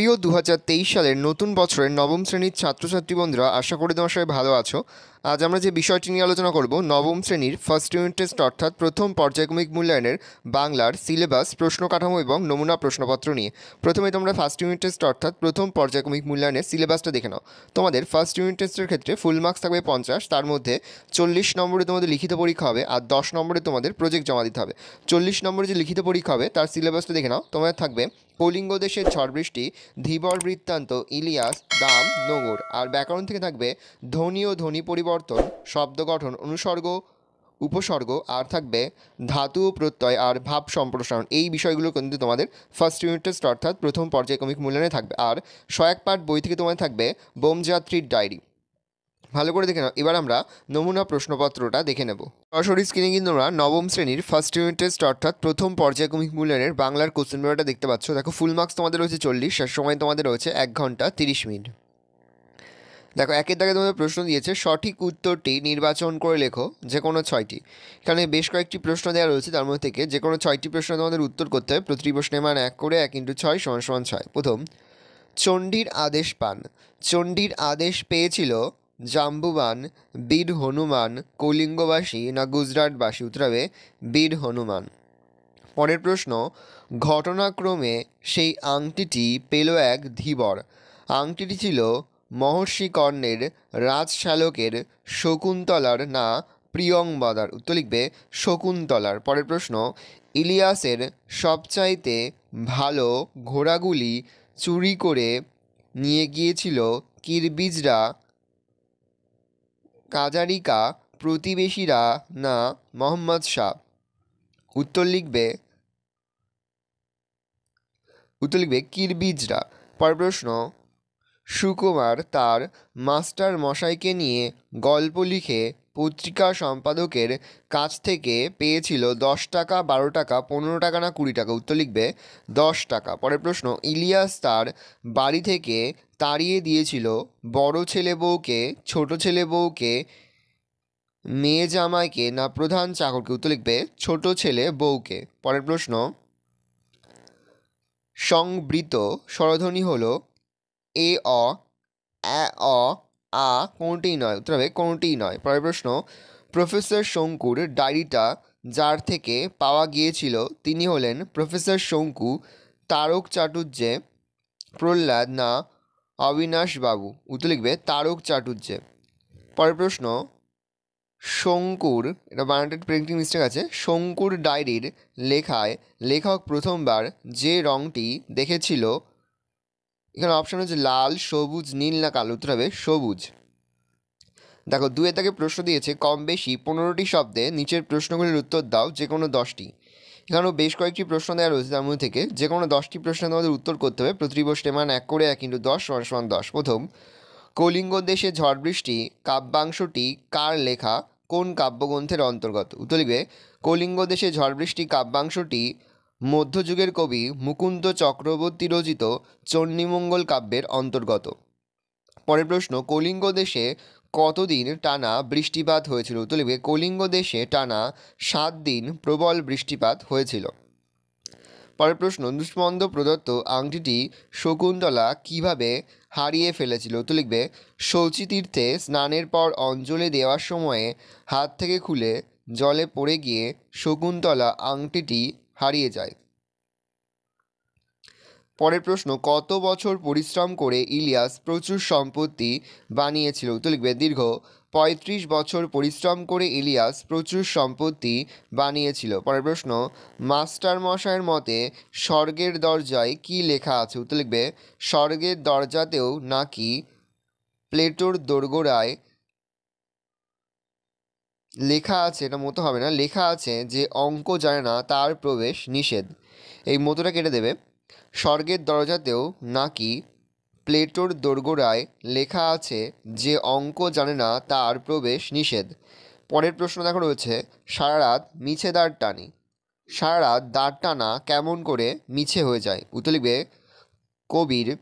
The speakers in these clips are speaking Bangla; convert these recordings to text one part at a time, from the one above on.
প্রিয় দু হাজার তেইশ সালের নতুন বছরের নবম শ্রেণির ছাত্রছাত্রী বন্ধুরা আশা করি তোমার সবাই ভালো আছো। আজ আমরা যে বিষয়টি নিয়ে আলোচনা করব, নবম শ্রেণির ফার্স্ট ইউনিট টেস্ট অর্থাৎ প্রথম পর্যায়ক্রমিক মূল্যায়নের বাংলার সিলেবাস প্রশ্ন কাঠামো এবং নমুনা প্রশ্নপত্র নিয়ে। প্রথমে তোমরা ফার্স্ট ইউনিট টেস্ট অর্থাৎ প্রথম পর্যায়ক্রমিক মূল্যায়নের সিলেবাসটা দেখে নাও। তোমাদের ফার্স্ট ইউনিট টেস্টের ক্ষেত্রে ফুল মার্কস থাকবে পঞ্চাশ, তার মধ্যে চল্লিশ নম্বরে তোমাদের লিখিত পরীক্ষা হবে আর দশ নম্বরে তোমাদের প্রজেক্ট জমা দিতে হবে। চল্লিশ নম্বরে যে লিখিত পরীক্ষা হবে, তার সিলেবাসটা দেখে নাও। তোমাদের থাকবে কলিঙ্গ দেশের ঝড় বৃষ্টি, ধীবর বৃত্তান্ত, ইলিয়াস, দাম, নোঙর। আর ব্যাকরণ থেকে থাকবে ধ্বনি ও ধ্বনি পরিবর্তন শব্দ গঠন, অনুসর্গ, উপসর্গ, আর থাকবে ধাতু প্রত্যয় আর ভাব সম্প্রসারণ। এই বিষয়গুলো কিন্তু তোমাদের ফার্স্ট ইউনিট টেস্ট অর্থাৎ প্রথম পর্যায়ক্রমিক মূল্যায়নে থাকবে। আর সহায়ক পাঠ বই থেকে তোমাদের থাকবে বোমযাত্রীর ডায়েরি। ভালো করে দেখে নাও। এবার আমরা নমুনা প্রশ্নপত্রটা দেখে নেব। সরাসরি স্ক্রিনে কিন্তু আমরা নবম শ্রেণির ফার্স্ট ইউনিট টেস্ট অর্থাৎ প্রথম পর্যায়ক্রমিক মূল্যায়নের বাংলার কোশ্চেন পেপারটা দেখতে পাচ্ছ। দেখো ফুল মার্কস তোমাদের রয়েছে চল্লিশ, শেষ সময় তোমাদের রয়েছে এক ঘণ্টা তিরিশ মিনিট। দেখো, একের দাগে তোমাদের প্রশ্ন দিয়েছে, সঠিক উত্তরটি নির্বাচন করে লেখো যে কোনো ছয়টি। এখানে বেশ কয়েকটি প্রশ্ন দেওয়া রয়েছে, তার মধ্যে থেকে যে কোনো ছয়টি প্রশ্ন তোমাদের উত্তর করতে হবে। প্রতিটি প্রশ্নের মান এক করে এক ইন্টু ছয় সমান সমান ছয়। প্রথম, চণ্ডীর আদেশ পান। চণ্ডীর আদেশ পেয়েছিল জাম্বুবান, বীর হনুমান, কলিঙ্গবাসী না গুজরাটবাসী? উত্তর হবে বীর হনুমান। পরের প্রশ্ন, ঘটনাক্রমে সেই আংটিটি পেল এক ধীবর। আংটিটি ছিল মহর্ষি কর্ণের রাজশালকের শকুন্তলার না প্রিয়ংবদার। উত্তর লিখবে শকুন্তলার। পরের প্রশ্ন, ইলিয়াসের সবচাইতে ভালো ঘোড়াগুলি চুরি করে নিয়ে গিয়েছিল কিরবিজরা, কাজারিকা প্রতিবেশীরা না মোহাম্মদ শাহ? উত্তর লিখবে উত্তর লিখবে কিরবিজরা। পর প্রশ্ন সুকুমার তার মাস্টার মশাইকে নিয়ে গল্প লিখে পত্রিকা সম্পাদকের কাছ থেকে পেয়েছিল দশ টাকা, বারো টাকা, পনেরো টাকা না কুড়ি টাকা, উত্তর লিখবে, দশ টাকা। পরের প্রশ্ন, ইলিয়াস তার বাড়ি থেকে তাড়িয়ে দিয়েছিল বড় ছেলে বউকে, ছোট ছেলে বউকে, মেয়ে জামাইকে না প্রধান চাকরকে, উত্তর লিখবে, ছোট ছেলে বউকে। পরের প্রশ্ন, সংবৃত স্বরধ্বনি হলো এ, অ অ, আ, কোনটিই নয়। উত্তর হবে কোনটিই নয়। পরের প্রশ্ন, প্রফেসর শঙ্কুর ডায়েরিটা যার থেকে পাওয়া গিয়েছিল, তিনি হলেন প্রফেসর শঙ্কু তারক চাটুর্যে প্রহ্লাদ না অবিনাশ বাবু। উত্তর লিখবে তারক চাটুর্যে পরের প্রশ্ন, শঙ্কুর, এটা বানাটেড প্রিন্টিং মিস্টেক আছে, শঙ্কুর ডায়েরির লেখায় লেখক প্রথমবার যে রঙটি দেখেছিল এখানে অপশান হচ্ছে লাল, সবুজ, নীল না কালো? উত্তর হবে সবুজ। দেখো, দুয়ে তাকে প্রশ্ন দিয়েছে, কম বেশি পনেরোটি শব্দে নিচের প্রশ্নগুলির উত্তর দাও যে কোনো দশটি। এখানেও বেশ কয়েকটি প্রশ্ন দেওয়া রয়েছে তার মধ্যে থেকে যে কোনো দশটি প্রশ্নে তোমাদের উত্তর করতে হবে। প্রতিটি প্রশ্নে মান এক করে এক ইন্টু দশ সমান সমান দশ। প্রথম, কলিঙ্গ দেশে ঝড় বৃষ্টি, কাব্যাংশটি কার লেখা? কোন কাব্যগ্রন্থের অন্তর্গত? উত্তর লিখবে, কলিঙ্গ দেশে ঝড় বৃষ্টি, কাব্যাংশটি মধ্যযুগের কবি মুকুন্দ চক্রবর্তী রচিত চণ্ডীমঙ্গল কাব্যের অন্তর্গত। পরের প্রশ্ন, কলিঙ্গ দেশে কতদিন টানা বৃষ্টিপাত হয়েছিল? উত্তর লিখবে, কলিঙ্গ দেশে টানা সাত দিন প্রবল বৃষ্টিপাত হয়েছিল। পরের প্রশ্ন দুষ্মন্দ প্রদত্ত আংটিটি শকুন্তলা কীভাবে হারিয়ে ফেলেছিল? উত্তর লিখবে, শৌচিতীর্থে স্নানের পর অঞ্জলি দেওয়ার সময়ে হাত থেকে খুলে জলে পড়ে গিয়ে শকুন্তলা আংটিটি হারিয়ে যায়। পরের প্রশ্ন, কত বছর পরিশ্রম করে ইলিয়াস প্রচুর সম্পত্তি বানিয়েছিল? উত্তর লিখবে, দীর্ঘ পঁয়ত্রিশ বছর পরিশ্রম করে ইলিয়াস প্রচুর সম্পত্তি বানিয়েছিল। পরের প্রশ্ন মাস্টার মশাইয়ের মতে স্বর্গের দরজায় কি লেখা আছে? উত্তর লিখবে, স্বর্গের দরজাতেও নাকি প্লেটোর দোরগোড়ায় লেখা আছে, এটা মতো হবে না, লেখা আছে যে অঙ্ক জানে না, তার প্রবেশ নিষেধ। এই মতোটা কেটে দেবে। স্বর্গের দরজাতেও নাকি প্লেটোর দোরগোড়ায় লেখা আছে যে অঙ্ক জানে না, তার প্রবেশ নিষেধ। পরের প্রশ্ন দেখো রয়েছে, সারা রাত মিছে দাঁড় টানি। সারা রাত দাঁড় টানা কেমন করে মিছে হয়ে যায়? উত্তর লিখবে, কবির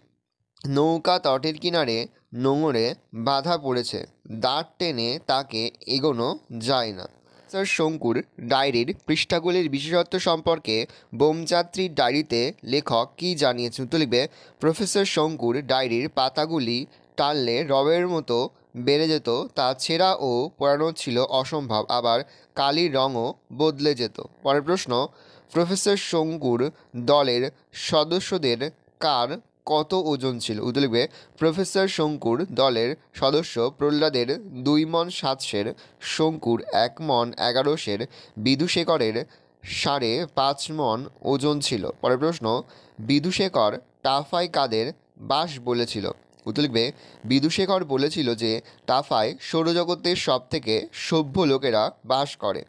নৌকা তটের কিনারে নোঙরে বাধা পড়েছে। দাঁড় টেনে তাকে এগোনো যায় না। প্রফেসর শঙ্কুর ডায়েরির পৃষ্ঠাগুলির বিশেষত্ব সম্পর্কে বোমযাত্রীর ডায়েরিতে লেখক কী জানিয়েছেন উত্তর লিখবে, প্রফেসর শঙ্কুর ডায়েরির পাতাগুলি টানলে রবের মতো বেড়ে যেত, তা ছেঁড়া ও পড়ানো ছিল অসম্ভব, আবার কালির রঙও বদলে যেত। পরের প্রশ্ন, প্রফেসর শঙ্কুর দলের সদস্যদের কার কত ওজন ছিল? উত্তর প্রফেসর শঙ্কুর দলের সদস্য প্রহ্লাদের দুই মন সাতশের, শঙ্কুর এক মন এগারোশের, বিদুশেখরের সাড়ে পাঁচ মন ওজন ছিল। পরের প্রশ্ন, বিদুশেখর টাফাই কাদের বাস বলেছিল? উত্তর লিখবে, বিদুশেখর বলেছিল যে টাফায় সৌরজগতের সব থেকে সভ্য লোকেরা বাস করে।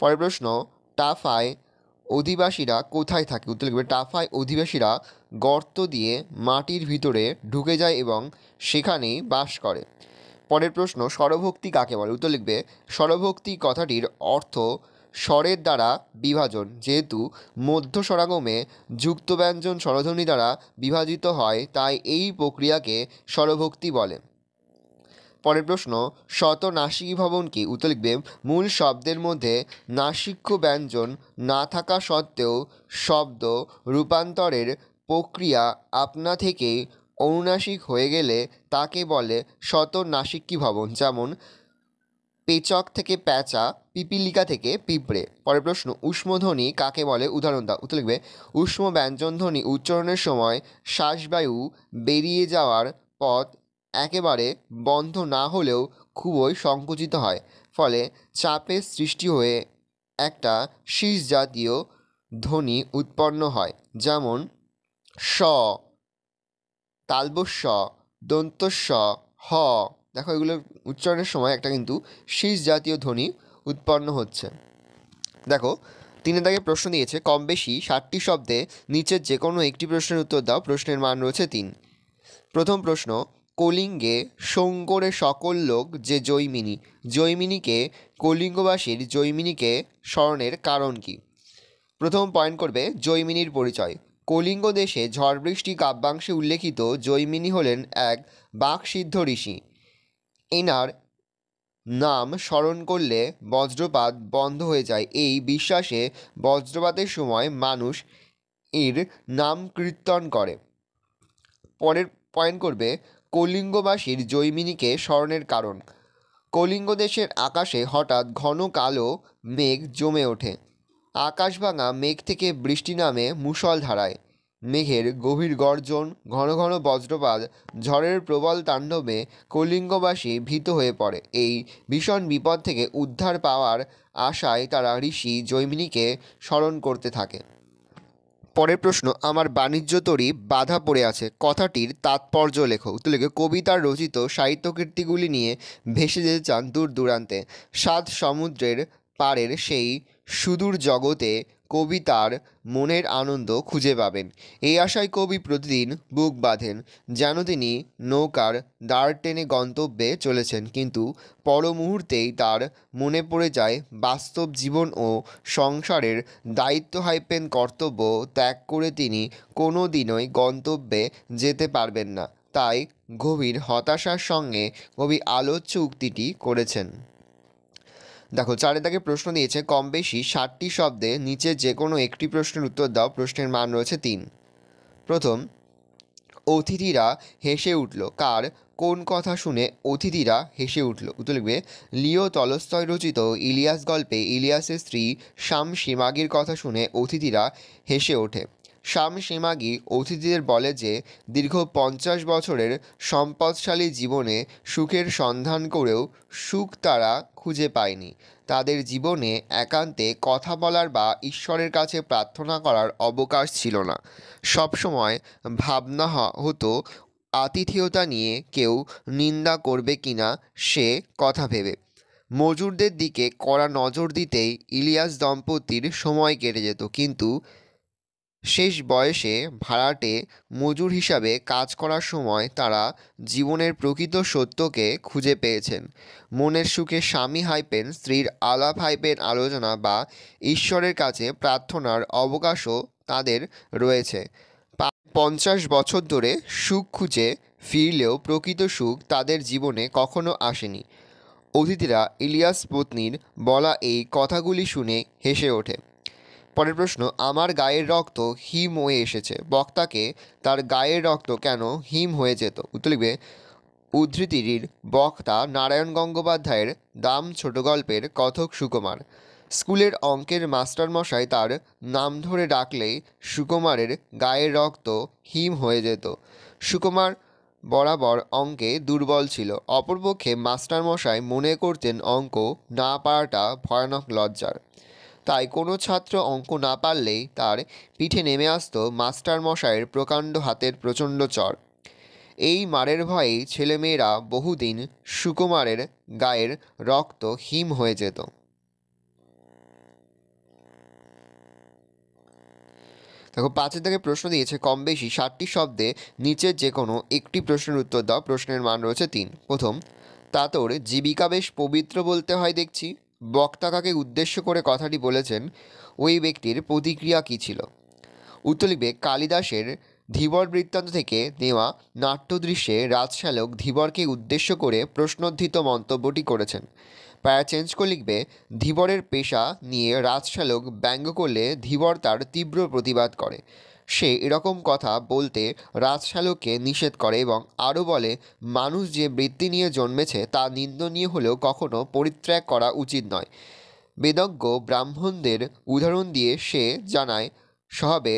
পরের প্রশ্ন টাফায় অধিবাসীরা কোথায় থাকে? উত্তর লিখবে টাফায় অধিবাসীরা গর্ত দিয়ে মাটির ভিতরে ঢুকে যায় এবং সেখানেই বাস করে। পরের প্রশ্ন, স্বরভক্তি কাকে বলে? উত্তর লিখবে, স্বরভক্তি কথাটির অর্থ স্বরের দ্বারা বিভাজন, যেহেতু মধ্য স্বরাগমে যুক্ত ব্যঞ্জন স্বরধ্বনি দ্বারা বিভাজিত হয়, তাই এই প্রক্রিয়াকে স্বরভক্তি বলে। পরের প্রশ্ন শত নাসিক ভবন কি? উত্তর লিখবে, মূল শব্দের মধ্যে নাসিক্য ব্যঞ্জন না থাকা সত্ত্বেও শব্দ রূপান্তরের প্রক্রিয়া আপনা থেকেই অনুনাসিক হয়ে গেলে তাকে বলে শত নাসিক্যী ভবন, যেমন পেচক থেকে প্যাঁচা, পিপিলিকা থেকে পিঁপড়ে। পরের প্রশ্ন, উষ্মধ্বনি কাকে বলে? উদাহরণ দাও, উত্তর লিখবে, উষ্ম ব্যঞ্জনধ্বনি উচ্চারণের সময় শ্বাসবায়ু বেরিয়ে যাওয়ার পথ একেবারে বন্ধ না হলেও খুবই সংকুচিত হয়। ফলে চাপের সৃষ্টি হয়ে একটা শীষ জাতীয় ধ্বনি উৎপন্ন হয়, যেমন স, তালবস্য দন্তস্ব হ। দেখো এগুলো উচ্চারণের সময় একটা কিন্তু শীষ জাতীয় ধ্বনি উৎপন্ন হচ্ছে। দেখো, তিনি তাকে প্রশ্ন দিয়েছে, কম বেশি ষাটটি শব্দে নিচের যে কোনো একটি প্রশ্নের উত্তর দাও, প্রশ্নের মান রয়েছে তিন। প্রথম প্রশ্ন, কলিঙ্গে শঙ্করে সকল লোক যে জৈমিনী, জৈমিনীকে কলিঙ্গবাসীর জৈমিনীকে স্মরণের কারণ কি? প্রথম পয়েন্ট করবে, জৈমিনীর পরিচয়। কলিঙ্গ দেশে ঝড় বৃষ্টি কাব্যাংশে উল্লেখিত জৈমিনী হলেন এক বাকসিদ্ধ ঋষি। এনার নাম স্মরণ করলে বজ্রপাত বন্ধ হয়ে যায়। এই বিশ্বাসে বজ্রপাতের সময় মানুষ এর নাম কীর্তন করে। পরের পয়েন্ট করবে কলিঙ্গবাসীর জৈমিনীকে স্মরণের কারণ। কলিঙ্গ দেশের আকাশে হঠাৎ ঘন কালো মেঘ জমে ওঠে। আকাশ ভাঙা মেঘ থেকে বৃষ্টি নামে মুষলধারায় মেঘের গভীর গর্জন, ঘন ঘন বজ্রপাত, ঝড়ের প্রবল তাণ্ডবে কলিঙ্গবাসী ভীত হয়ে পড়ে। এই ভীষণ বিপদ থেকে উদ্ধার পাওয়ার আশায় তারা ঋষি জৈমিনীকে স্মরণ করতে থাকে। পরের প্রশ্ন, আমার বাণিজ্য তরী বাধা পড়ে আছে। কথাটির তাৎপর্য লেখো। উত্তর লেখো কবিতার রচিত সাহিত্যকীর্তিগুলি নিয়ে ভেসে যেতে চান দূর দূরান্তে। সাত সমুদ্রের পাড়ের সেই সুদূর জগতে কবিতার মনের আনন্দ খুঁজে পাবেন। এই আশায় কবি প্রতিদিন বুক বাঁধেন, যেন তিনি নৌকার দাঁড় টেনে গন্তব্যে চলেছেন। কিন্তু পর মুহূর্তেই তার মনে পড়ে যায় বাস্তব জীবন ও সংসারের দায়িত্ব হাইপেন কর্তব্য ত্যাগ করে তিনি কোনো দিনই গন্তব্যে যেতে পারবেন না। তাই গভীর হতাশার সঙ্গে কবি আলোচ্য উক্তিটি করেছেন। দেখো, চারে দাগে প্রশ্ন দিয়েছে, কম বেশি ষাটটি শব্দে নিচে যে কোনো একটি প্রশ্নের উত্তর দাও, প্রশ্নের মান রয়েছে তিন। প্রথম, অতিথিরা হেসে উঠল। কার? কোন কথা শুনে অতিথিরা হেসে উঠল। উত্তর লিখবে, লিও তলস্তয় রচিত ইলিয়াস গল্পে ইলিয়াসের স্ত্রী শাম সীমাগির কথা শুনে অতিথিরা হেসে ওঠে। শাম সীমাগি অতিথিদের বলে যে, দীর্ঘ পঞ্চাশ বছরের সম্পদশালী জীবনে সুখের সন্ধান করেও সুখ তারা খুঁজে পায়নি। তাদের জীবনে একান্তে কথা বলার বা ঈশ্বরের কাছে প্রার্থনা করার অবকাশ ছিল না। সবসময় ভাবনা হতো, আতিথেয়তা নিয়ে কেউ নিন্দা করবে কিনা সে কথা ভেবে। মজুরদের দিকে কড়া নজর দিতেই ইলিয়াস দম্পতির সময় কেটে যেত। কিন্তু শেষ বয়সে ভাড়াটে মজুর হিসাবে কাজ করার সময় তারা জীবনের প্রকৃত সত্যকে খুঁজে পেয়েছেন। মনের সুখে স্বামী হাইপেন, স্ত্রীর আলাপ হাইপেন আলোচনা বা ঈশ্বরের কাছে প্রার্থনার অবকাশও তাদের রয়েছে। পঞ্চাশ বছর ধরে সুখ খুঁজে ফিরলেও প্রকৃত সুখ তাদের জীবনে কখনো আসেনি। অতিথিরা ইলিয়াস পত্নীর বলা এই কথাগুলি শুনে হেসে ওঠে। পরের প্রশ্ন, আমার গায়ের রক্ত হিম হয়ে এসেছে। বক্তাকে, তার গায়ের রক্ত কেন হিম হয়ে যেত? উত্তর লিখবে উদ্ধৃতির বক্তা নারায়ণ গঙ্গোপাধ্যায়ের দাম ছোট গল্পের কথক সুকুমার। স্কুলের অঙ্কের মাস্টারমশাই তার নাম ধরে ডাকলেই সুকুমারের গায়ের রক্ত হিম হয়ে যেত। সুকুমার বরাবর অঙ্কে দুর্বল ছিল। অপরপক্ষে মাস্টারমশাই মনে করতেন অঙ্ক না পারাটা ভয়ানক লজ্জার। তাই কোনো ছাত্র অঙ্ক না পারলেই তার পিঠে নেমে আসতো মাস্টারমশাইয়ের প্রকাণ্ড হাতের প্রচণ্ড চর। এই মারের ভয়েই ছেলেমেয়েরা বহুদিন সুকুমারের গায়ের রক্ত হিম হয়ে যেত। দেখো, পাঁচের থেকে প্রশ্ন দিয়েছে, কম বেশি ষাটটি শব্দে নিচের যে কোনো একটি প্রশ্নের উত্তর দাও, প্রশ্নের মান রয়েছে তিন। প্রথম তাতর জীবিকা বেশ পবিত্র বলতে হয় দেখছি। বক্তা কাকে উদ্দেশ্য করে কথাটি বলেছেন ওই ব্যক্তির প্রতিক্রিয়া কী ছিল? উত্তর কালিদাসের ধীবর বৃত্তান্ত থেকে নেওয়া নাট্যদৃশ্যে রাজশালক ধীবরকে উদ্দেশ্য করে প্রশ্নোদ্ধৃত মন্তব্যটি করেছেন। প্যারা চেঞ্জ করে লিখবে, ধীবরের পেশা নিয়ে রাজশালক ব্যঙ্গ করলে ধীবর তার তীব্র প্রতিবাদ করে। সে এরকম কথা বলতে রাজশালককে নিষেধ করে এবং আরও বলে, মানুষ যে বৃত্তি নিয়ে জন্মেছে তা নিন্দনীয় হলেও কখনো পরিত্যাগ করা উচিত নয়। বেদজ্ঞ ব্রাহ্মণদের উদাহরণ দিয়ে সে জানায় সবে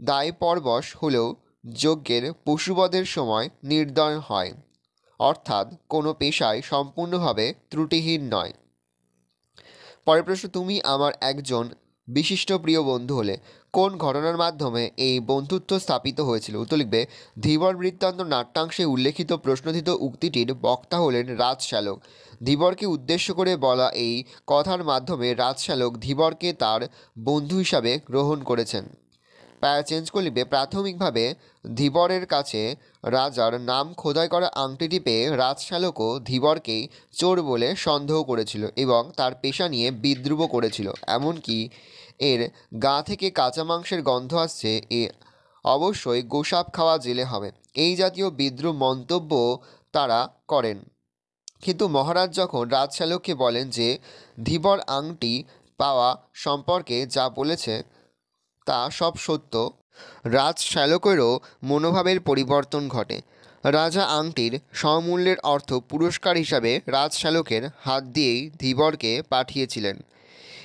দায়পরবশ হলেও যজ্ঞের পশুবধের সময় নির্দয় হয়, অর্থাৎ কোনো পেশায় সম্পূর্ণভাবে ত্রুটিহীন নয়। পরের প্রশ্ন, তুমি আমার একজন বিশিষ্ট প্রিয় বন্ধু হলে কোন ঘটনার মাধ্যমে এই বন্ধুত্ব স্থাপিত হয়েছিল? উত্তর লিখবে, ধীবর বৃত্তান্ত নাট্যাংশে উল্লেখিত প্রশ্নধিত উক্তিটির বক্তা হলেন রাজশালক। ধীবরকে উদ্দেশ্য করে বলা এই কথার মাধ্যমে রাজশালক ধীবরকে তার বন্ধু হিসাবে গ্রহণ করেছেন। প্যারা চেঞ্জ করলিবে প্রাথমিকভাবে ধীবরের কাছে রাজার নাম খোদাই করা আংটিটি পেয়ে রাজশালকও ধীবরকেই চোর বলে সন্দেহ করেছিল এবং তার পেশা নিয়ে বিদ্রুপ করেছিল। এমনকি এর গা থেকে কাঁচা মাংসের গন্ধ আসছে, এ অবশ্যই গোসাপ খাওয়া জেলে হবে। এই জাতীয় বিদ্রুপ মন্তব্য তারা করেন। কিন্তু মহারাজ যখন রাজশালককে বলেন যে ধীবর আংটি পাওয়া সম্পর্কে যা বলেছে তা সব সত্য রাজশ্যালকেরও মনোভাবের পরিবর্তন ঘটে। রাজা আংটির সমূল্যের অর্থ পুরস্কার হিসাবে রাজশ্যালকের হাত দিয়েই ধীবরকে পাঠিয়েছিলেন।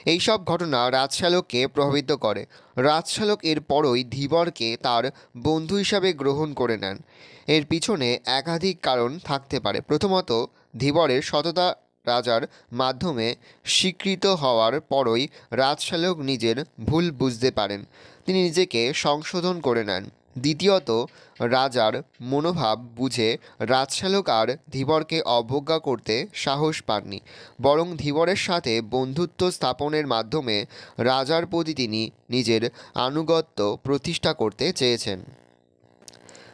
এইসব ঘটনা রাজশ্যালককে প্রভাবিত করে। রাজশালক এর পরই ধীবরকে তার বন্ধু হিসাবে গ্রহণ করে নেন। এর পিছনে একাধিক কারণ থাকতে পারে। প্রথমত, ধীবরের সততা রাজার মাধ্যমে স্বীকৃত হওয়ার পরই রাজশালক নিজের ভুল বুঝতে পারেন। তিনি নিজেকে সংশোধন করে নেন। দ্বিতীয়ত, রাজার মনোভাব বুঝে রাজশালক আর ধীবরকে অবজ্ঞা করতে সাহস পাননি। বরং ধীবরের সাথে বন্ধুত্ব স্থাপনের মাধ্যমে রাজার প্রতি তিনি নিজের আনুগত্য প্রতিষ্ঠা করতে চেয়েছেন।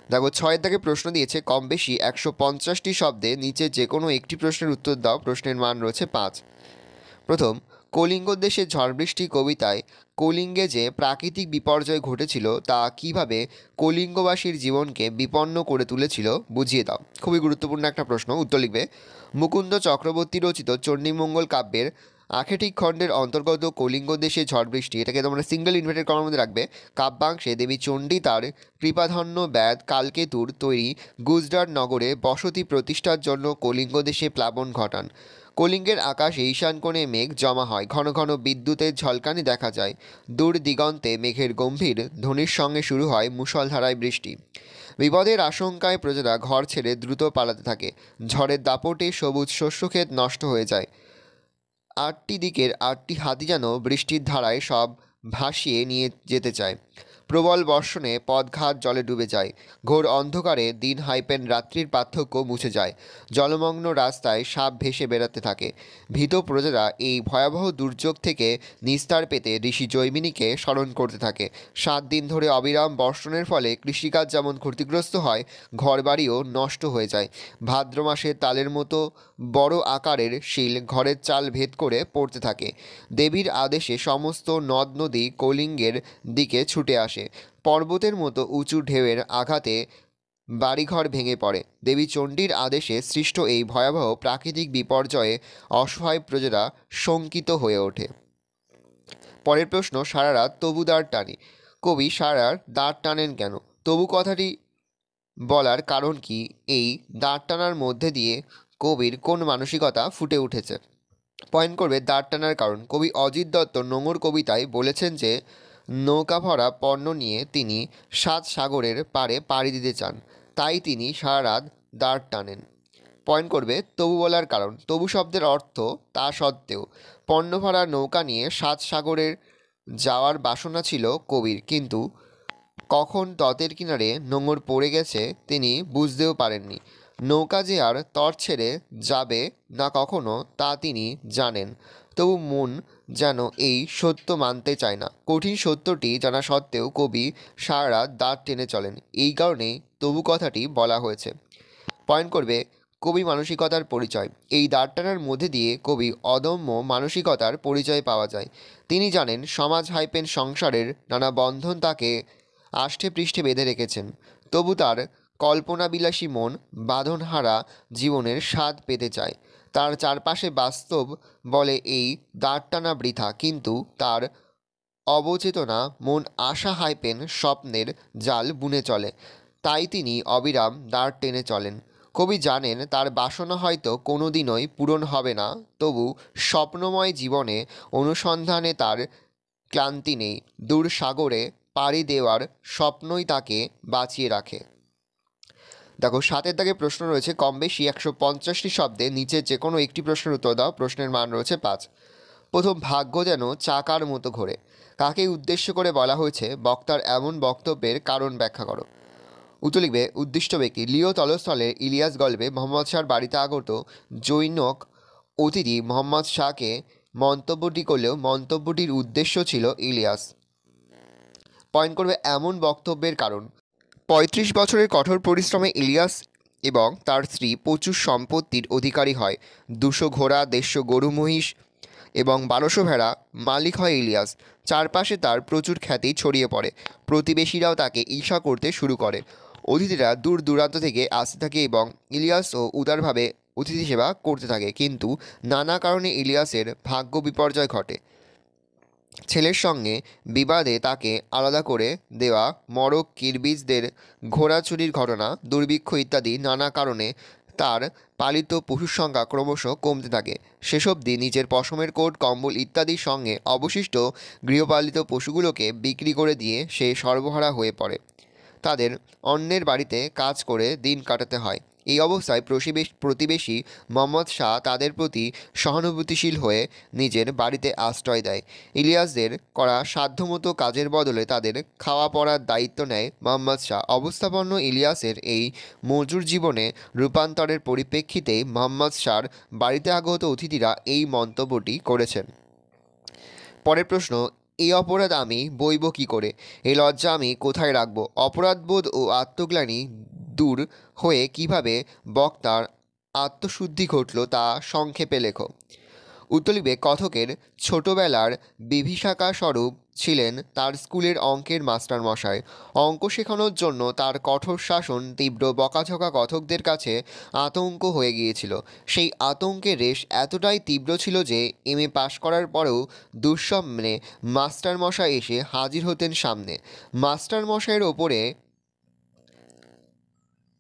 দেখো, ছয়ের দাগে প্রশ্ন দিয়েছে, কম বেশি একশো পঞ্চাশটি শব্দে নিচে যে কোনো একটি প্রশ্নের উত্তর দাও, প্রশ্নের মান রয়েছে পাঁচ। প্রথম কলিঙ্গ দেশে ঝড় বৃষ্টি কবিতায় কলিঙ্গে যে প্রাকৃতিক বিপর্যয় ঘটেছিল তা কীভাবে কলিঙ্গবাসীর জীবনকে বিপন্ন করে তুলেছিল, বুঝিয়ে দাও। খুবই গুরুত্বপূর্ণ একটা প্রশ্ন, উত্তর লিখবে। মুকুন্দ চক্রবর্তী রচিত চণ্ডীমঙ্গল কাব্যের আখেটিক খণ্ডের অন্তর্গত কলিঙ্গ দেশে ঝড় বৃষ্টি, এটাকে তোমরা সিঙ্গেল ইনভার্টেড করার মধ্যে রাখবে। কাব্যাংশে দেবী চণ্ডী তার কৃপাধন্য ব্যাদ কালকেতুর তৈরি গুজরাট নগরে বসতি প্রতিষ্ঠার জন্য কলিঙ্গ দেশে প্লাবন ঘটান। কলিঙ্গের আকাশে ঈশান কোণে মেঘ জমা হয়। ঘন ঘন বিদ্যুতের ঝলকানি দেখা যায়। দূর দিগন্তে মেঘের গম্ভীর ধ্বনির সঙ্গে শুরু হয় মুষলধারায় বৃষ্টি। বিপদের আশঙ্কায় প্রজারা ঘর ছেড়ে দ্রুত পালাতে থাকে। ঝড়ের দাপটে সবুজ শস্যক্ষেত নষ্ট হয়ে যায়। আটটি দিকের আটটি হাতি যেন বৃষ্টির ধারায় সব ভাসিয়ে নিয়ে যেতে চায়। প্রবল বর্ষণে পদঘাট জলে ডুবে যায়। ঘোর অন্ধকারে দিন হাইপেন রাত্রির পার্থক্য মুছে যায়। জলমগ্ন রাস্তায় সাপ ভেসে বেড়াতে থাকে। ভীত প্রজারা এই ভয়াবহ দুর্যোগ থেকে নিস্তার পেতে ঋষি জৈমিনীকে স্মরণ করতে থাকে। সাত দিন ধরে অবিরাম বর্ষণের ফলে কৃষিকাজ যেমন ক্ষতিগ্রস্ত হয়, ঘরবাড়িও নষ্ট হয়ে যায়। ভাদ্র মাসে তালের মতো বড় আকারের শিল ঘরের চাল ভেদ করে পড়তে থাকে। দেবীর আদেশে সমস্ত নদ নদী কলিঙ্গের দিকে ছুটে আসে। পর্বতের মতো উঁচু ঢেউয়ের আঘাতে বাড়িঘর ভেঙে পড়ে। দেবী চণ্ডীর আদেশে সৃষ্ট এই ভয়াবহ প্রাকৃতিক বিপর্যয়ে অসহায় প্রজারা শঙ্কিত হয়ে ওঠে। পরের প্রশ্ন, সারা রাত তবু দাঁড় টানে। কবি, সারার দাঁড় টানেন কেন? তবু কথাটি বলার কারণ কি? এই দাঁড় টানার মধ্যে দিয়ে কবির কোন মানসিকতা ফুটে উঠেছে? পয়েন্ট করবে দাঁড় টানার কারণ। কবি অজিত দত্ত নোংর কবিতায় বলেছেন যে নৌকা ভরা পণ্য নিয়ে তিনি সাত সাগরের পারে পাড়ি দিতে চান। তাই তিনি সারা রাত দাঁড় টানেন। পয়েন্ট করবে তবু বলার কারণ। তবু শব্দের অর্থ তা সত্ত্বেও পণ্য ভরা নৌকা নিয়ে সাত সাগরের যাওয়ার বাসনা ছিল কবির। কিন্তু কখন ততের কিনারে নোঙর পড়ে গেছে তিনি বুঝতেও পারেননি। নৌকা যে আর তর ছেড়ে যাবে না কখনো তা তিনি জানেন। তবু মন যেন এই সত্য মানতে চায় না। কঠিন সত্যটি জানা সত্ত্বেও কবি সারা দাঁত টেনে চলেন। এই কারণেই তবু কথাটি বলা হয়েছে। পয়েন্ট করবে, কবি মানসিকতার পরিচয়। এই দাঁড় টানার মধ্যে দিয়ে কবি অদম্য মানসিকতার পরিচয় পাওয়া যায়। তিনি জানেন, সমাজ হাইপেন সংসারের নানা বন্ধন তাকে আষ্টে পৃষ্ঠে বেঁধে রেখেছেন। তবু তার কল্পনাবিলাসী মন বাঁধনহারা জীবনের স্বাদ পেতে চায়। তার চারপাশে বাস্তব বলে এই দাঁড় টানা বৃথা, কিন্তু তার অবচেতনা মন আশা হাইপেন স্বপ্নের জাল বুনে চলে। তাই তিনি অবিরাম দাঁড় টেনে চলেন। কবি জানেন তার বাসনা হয়তো কোনো দিনই পূরণ হবে না, তবু স্বপ্নময় জীবনে অনুসন্ধানে তার ক্লান্তি নেই। দূর সাগরে পাড়ি দেওয়ার স্বপ্নই তাকে বাঁচিয়ে রাখে। দেখো, সাতের দাগে প্রশ্ন রয়েছে, কম বেশি একশো পঞ্চাশটি শব্দে নিচে যে কোনো একটি প্রশ্নের উত্তর দাও, প্রশ্নের মান রয়েছে পাঁচ। প্রথম, ভাগ্য যেন চাকার মতো ঘোরে। কাকে উদ্দেশ্য করে বলা হয়েছে, বক্তার এমন বক্তব্যের কারণ ব্যাখ্যা করো। উত্তর লিখবে, উদ্দিষ্ট ব্যক্তি, লিও তলস্থলে ইলিয়াস গল্পে মোহাম্মদ শাহর বাড়িতে আগত জৈনক অতিথি মোহাম্মদ শাহকে মন্তব্যটি করলেও মন্তব্যটির উদ্দেশ্য ছিল ইলিয়াস। পয়েন্ট করবে, এমন বক্তব্যের কারণ। পঁয়ত্রিশ বছরের কঠোর পরিশ্রমে ইলিয়াস এবং তার স্ত্রী প্রচুর সম্পত্তির অধিকারী হয়। দুশো ঘোড়া, দেড়শো গরু, মহিষ এবং বারোশো ভেড়া মালিক হয় ইলিয়াস। চারপাশে তার প্রচুর খ্যাতি ছড়িয়ে পড়ে। প্রতিবেশীরাও তাকে ঈর্ষা করতে শুরু করে। অতিথিরা দূর দূরান্ত থেকে আসতে থাকে এবং ইলিয়াস ও উদারভাবে অতিথি সেবা করতে থাকে। কিন্তু নানা কারণে ইলিয়াসের ভাগ্য বিপর্যয় ঘটে। ছেলের সঙ্গে বিবাদে তাকে আলাদা করে দেওয়া মরক কিরবিজদের ঘোড়া চুরির ঘটনা, দুর্ভিক্ষ ইত্যাদি নানা কারণে তার পালিত পশুর সংখ্যা ক্রমশ কমতে থাকে। অবধি নিজের পশমের কোট, কম্বল ইত্যাদির সঙ্গে অবশিষ্ট গৃহপালিত পশুগুলোকে বিক্রি করে দিয়ে সে সর্বহারা হয়ে পড়ে। তাদের অন্যের বাড়িতে কাজ করে দিন কাটাতে হয়। এই অবস্থায় প্রতিবেশ প্রতিবেশী মোহাম্মদ শাহ তাদের প্রতি সহানুভূতিশীল হয়ে নিজের বাড়িতে আশ্রয় দেয়। ইলিয়াসদের করা সাধ্যমতো কাজের বদলে তাদের খাওয়া পড়ার দায়িত্ব নেয় মোহাম্মদ শাহ। অবস্থাপন্ন ইলিয়াসের এই মজুর জীবনে রূপান্তরের পরিপ্রেক্ষিতেই মোহাম্মদ শাহর বাড়িতে আগত অতিথিরা এই মন্তব্যটি করেছেন। পরের প্রশ্ন এই অপরাধ আমি বইব কী করে? এই লজ্জা আমি কোথায় রাখব? অপরাধবোধ ও আত্মগ্লানি দূর হয়ে কীভাবে বক্তার আত্মশুদ্ধি ঘটল তা সংক্ষেপে লেখো। উত্তর লিখবে, কথকের ছোটবেলার বিভীষিকা স্বরূপ ছিলেন তার স্কুলের অঙ্কের মাস্টার মশাই অঙ্ক শেখানোর জন্য তার কঠোর শাসন তীব্র বকাঝকা কথকদের কাছে আতঙ্ক হয়ে গিয়েছিল। সেই আতঙ্কের রেশ এতটাই তীব্র ছিল যে এম এ পাশ করার পরেও দুঃস্বপ্নে মাস্টার মশাই এসে হাজির হতেন সামনে। মাস্টার মশাইয়ের ওপরে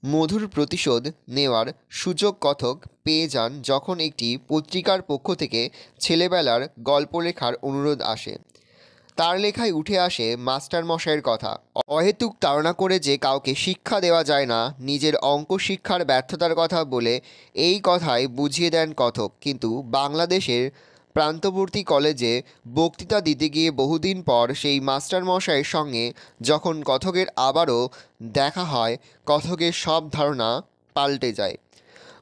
মধুর প্রতিশোধ নেওয়ার সুযোগ কথক পেয়ে যান যখন একটি পত্রিকার পক্ষ থেকে ছেলেবেলার গল্প লেখার অনুরোধ আসে। তার লেখায় উঠে আসে মাস্টার মশাইয়ের কথা। অহেতুক তাড়না করে যে কাউকে শিক্ষা দেওয়া যায় না, নিজের অঙ্ক শিক্ষার ব্যর্থতার কথা বলে এই কথায় বুঝিয়ে দেন কথক। কিন্তু বাংলাদেশের প্রান্তবর্তী কলেজে বক্তৃতা দিতে গিয়ে বহুদিন পর সেই মাস্টারমশাইয়ের সঙ্গে যখন কথকের আবারও দেখা হয়, কথকের সব ধারণা পাল্টে যায়।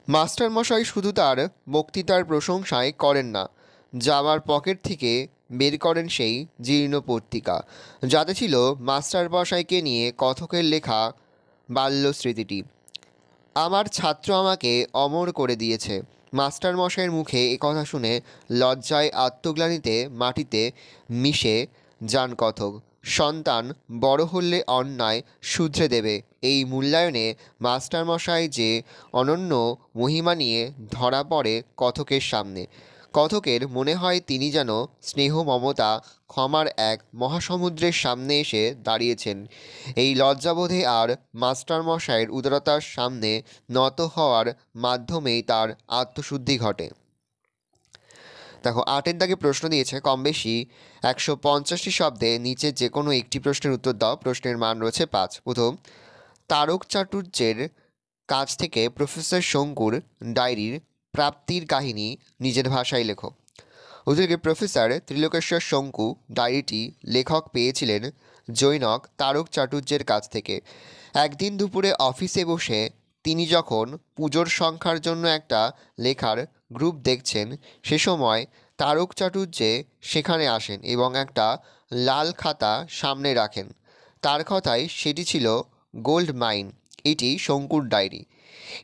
মাস্টারমশাই শুধু তার বক্তৃতার প্রশংসায় করেন না, জামার পকেট থেকে বের করেন সেই জীর্ণ পত্রিকা। যাতে ছিল মাস্টারমশাইকে নিয়ে কথকের লেখা বাল্য স্মৃতিটি আমার ছাত্র আমাকে অমর করে দিয়েছে। মাস্টার মশাইয়ের মুখে এ কথা শুনে লজ্জায় আত্মগ্লানিতে মাটিতে মিশে যান কথক সন্তান বড় হলে অন্যায় শুধরে দেবে। এই মূল্যায়নে মাস্টারমশাই যে অনন্য মহিমা নিয়ে ধরা পড়ে কথকের সামনে। কথকের মনে হয় তিনি যেন স্নেহ মমতা ক্ষমার এক মহাসমুদ্রের সামনে এসে দাঁড়িয়েছেন। এই লজ্জাবোধে আর মাস্টারমশাইয়ের উদারতার সামনে নত হওয়ার মাধ্যমেই তার আত্মশুদ্ধি ঘটে। দেখো, আটের দাগে প্রশ্ন দিয়েছে, কম বেশি একশো পঞ্চাশটি শব্দে নিচে যে কোনো একটি প্রশ্নের উত্তর দাও, প্রশ্নের মান রয়েছে পাঁচ। প্রথম, তারক চাটুর্যের কাছ থেকে প্রফেসর শঙ্কুর ডায়েরির প্রাপ্তির কাহিনী নিজের ভাষায় লেখো। ওদিকে প্রফেসর ত্রিলোকেশ্বর শঙ্কু ডায়েরিটি লেখক পেয়েছিলেন জৈনক তারক চাটুর্যের কাছ থেকে। একদিন দুপুরে অফিসে বসে তিনি যখন পুজোর সংখ্যার জন্য একটা লেখার গ্রুপ দেখছেন, সে সময় তারক চাটুর্যে সেখানে আসেন এবং একটা লাল খাতা সামনে রাখেন। তার কথায় সেটি ছিল গোল্ড মাইন, এটি শঙ্কুর ডায়েরি।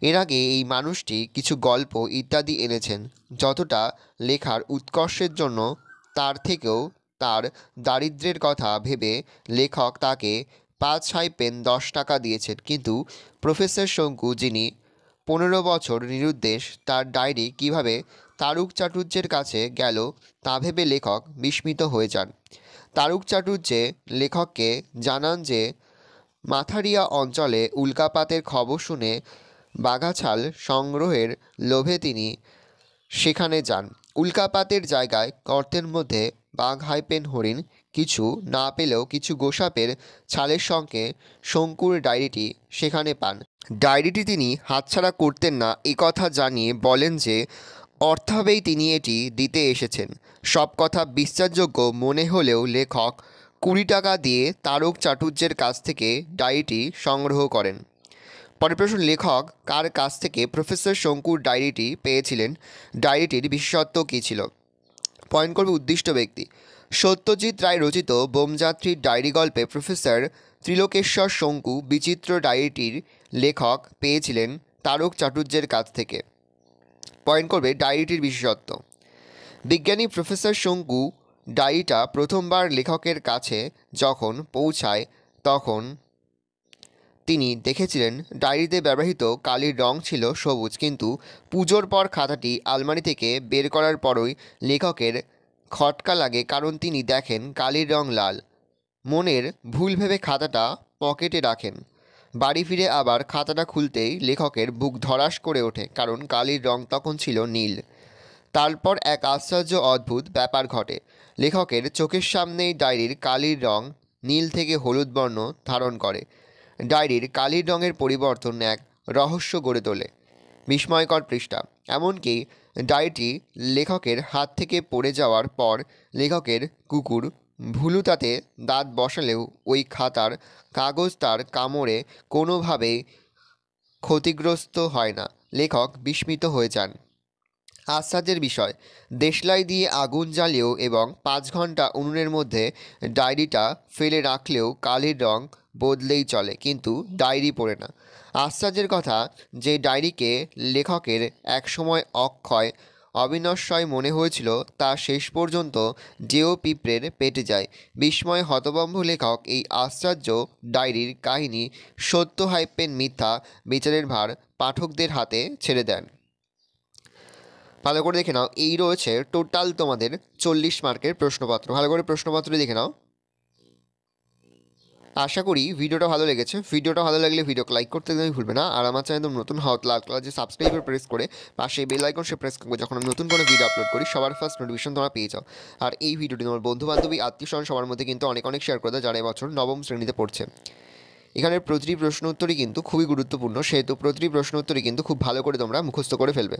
এর আগে এই মানুষটি কিছু গল্প ইত্যাদি এনেছেন, যতটা লেখার উৎকর্ষের জন্য, তার থেকেও তার দারিদ্র্যের কথা ভেবে লেখক তাকে পাঁচ হাই পেন দশ টাকা দিয়েছেন। কিন্তু প্রফেসর শঙ্কু, যিনি পনেরো বছর নিরুদ্দেশ, তার ডায়েরি কীভাবে তারুক চাটুর্যের কাছে গেল, তা ভেবে লেখক বিস্মিত হয়ে যান। তারুক চাটুর্যে লেখককে জানান যে, মাথারিয়া অঞ্চলে উল্কাপাতের খবর শুনে বাঘাছাল সংগ্রহের লোভে তিনি সেখানে যান। উল্কাপাতের জায়গায় গর্তের মধ্যে বাঘ হাইপেন হরিণ কিছু না পেলেও কিছু গোসাপের ছালের সঙ্গে শঙ্কুর ডায়েরিটি সেখানে পান। ডায়েরিটি তিনি হাতছাড়া করতেন না কথা জানিয়ে বলেন যে অর্থাবেই তিনি এটি দিতে এসেছেন। সব কথা বিশ্বাসযোগ্য মনে হলেও লেখক কুড়ি টাকা দিয়ে তারক চাটুর্যের কাছ থেকে ডায়েরিটি সংগ্রহ করেন। পরের লেখক কার কাছ থেকে প্রফেসর শঙ্কুর ডায়েরিটি পেয়েছিলেন? ডায়েরিটির বিশেষত্ব কী ছিল? পয়েন্ট করবে উদ্দিষ্ট ব্যক্তি। সত্যজিৎ রায় রচিত বোমযাত্রীর ডায়েরি গল্পে প্রফেসর ত্রিলোকেশ্বর শঙ্কু বিচিত্র ডায়েরিটির লেখক পেয়েছিলেন তারক চাটুর্যের কাছ থেকে। পয়েন্ট করবে ডায়েরিটির বিশেষত্ব। বিজ্ঞানী প্রফেসর শঙ্কু ডায়েরিটা প্রথমবার লেখকের কাছে যখন পৌঁছায় তখন তিনি দেখেছিলেন, ডায়েরিতে ব্যবহৃত কালির রং ছিল সবুজ, কিন্তু পুজোর পর খাতাটি আলমারি থেকে বের করার পরই লেখকের খটকা লাগে কারণ তিনি দেখেন কালির রং লাল। মনের ভুল ভেবে খাতাটা পকেটে রাখেন। বাড়ি ফিরে আবার খাতাটা খুলতেই লেখকের বুক ধরাস করে ওঠে কারণ কালির রং তখন ছিল নীল। তারপর এক আশ্চর্য অদ্ভুত ব্যাপার ঘটে। লেখকের চোখের সামনেই ডায়েরির কালির রং নীল থেকে হলুদ বর্ণ ধারণ করে। ডায়েরির কালির রঙের পরিবর্তন এক রহস্য গড়ে তোলে। বিস্ময়কর পৃষ্ঠা। এমনকি ডায়েরিটি লেখকের হাত থেকে পড়ে যাওয়ার পর লেখকের কুকুর ভুলু তাতে দাঁত বসালেও ওই খাতার কাগজ তার কামড়ে কোনোভাবেই ক্ষতিগ্রস্ত হয় না। লেখক বিস্মিত হয়ে যান। আশ্চর্যের বিষয়। দেশলাই দিয়ে আগুন জ্বালিয়েও এবং পাঁচ ঘণ্টা উনুনের মধ্যে ডায়েরিটা ফেলে রাখলেও কালির রং বদলেই চলে, কিন্তু ডায়েরি পড়ে না। আশ্চর্যের কথা, যে ডায়েরিকে লেখকের একসময় অক্ষয়, অবিনশ্বয় মনে হয়েছিল, তা শেষ পর্যন্ত ডেও পিঁপড়ের পেটে যায়। বিস্ময় হতবম্ব লেখক এই আশ্চর্য ডায়েরির কাহিনী সত্য হাইপেন মিথ্যা বিচারের ভার পাঠকদের হাতে ছেড়ে দেন। ভালো করে দেখে নাও। এই রয়েছে টোটাল তোমাদের চল্লিশ মার্কের প্রশ্নপত্র। ভালো করে প্রশ্নপত্র দেখে নাও। আশা করি ভিডিওটা ভালো লেগেছে। ভিডিওটা ভালো লাগলে ভিডিওকে লাইক করতে একদমই ভুলবে না। আর আমার চ্যানেল নতুন হাত লাল কালার যে সাবস্ক্রাইবার প্রেস করে, পাশে বেল আইকন সে প্রেস করবে। যখন আমি নতুন কোনো ভিডিও আপলোড করি, সবার ফার্স্ট নোটিফিকেশন তোমরা পেয়ে যাও। আর এই ভিডিওটি তোমার বন্ধু বান্ধবী আত্মীয় স্বজন সবার মধ্যে কিন্তু অনেক অনেক শেয়ার করে দাও, যারা এবছর নবম শ্রেণীতে পড়ছে। এখানের প্রতিটি প্রশ্ন উত্তরই কিন্তু খুবই গুরুত্বপূর্ণ। সেহেতু প্রতিটি প্রশ্ন উত্তরই কিন্তু খুব ভালো করে তোমরা মুখস্থ করে ফেলবে।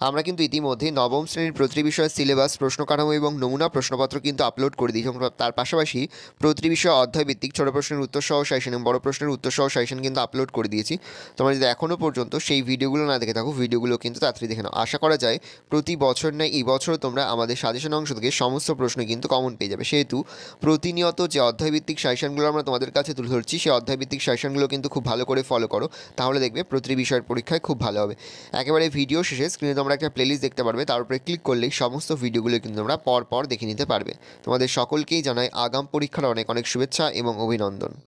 আমরা কিন্তু ইতিমধ্যে নবম শ্রেণির প্রতিটি বিষয়ের সিলেবাস, প্রশ্ন কাঠামো এবং নমুনা প্রশ্নপত্র কিন্তু আপলোড করে দিয়েছি তার পাশাপাশি প্রতিটি বিষয় অধ্যায়ভিত্তিক ছোট প্রশ্নের উত্তর সহ সাইশন এবং বড় প্রশ্নের উত্তর সহ সাইশন কিন্তু আপলোড করে দিয়েছি। তোমরা যদি এখনও পর্যন্ত সেই ভিডিওগুলো না দেখে থাকো, ভিডিওগুলো কিন্তু তাড়াতাড়ি দেখে নাও। আশা করা যায় প্রতি বছর নয় এই বছরও তোমরা আমাদের সাজেশন অংশ থেকে সমস্ত প্রশ্ন কিন্তু কমন পেয়ে যাবে। সেহেতু প্রতিনিয়ত যে অধ্যায়ভিত্তিক সাইশনগুলো আমরা তোমাদের কাছে তুলে ধরছি, সেই অধ্যায়ভিত্তিক সাইশনগুলো কিন্তু খুব ভালো করে ফলো করো। তাহলে দেখবে প্রতিটি বিষয়ের পরীক্ষায় খুব ভালো হবে। একেবারে ভিডিও শেষে স্ক্রিনে তোমরা একটা প্লেলিস্ট দেখতে পারবে, তার উপরে ক্লিক করলেই সমস্ত ভিডিওগুলো কিন্তু তোমরা পর পর দেখে নিতে পারবে। তোমাদের সকলকেই জানাই আগাম পরীক্ষার অনেক অনেক শুভেচ্ছা এবং অভিনন্দন।